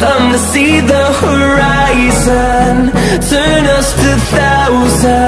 Them to see the horizon. Turn us to thousands